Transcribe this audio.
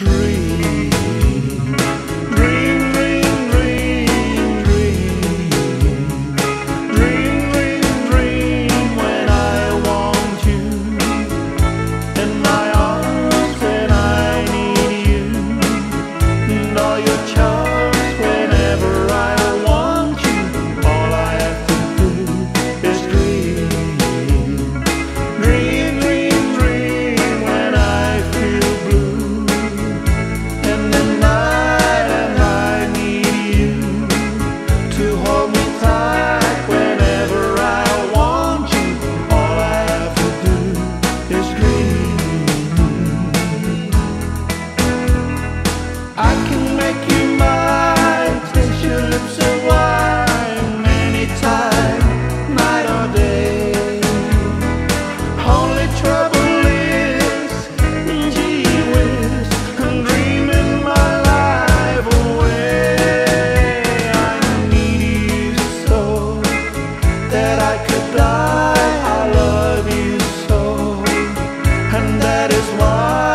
dream. reply I love you so. And that is why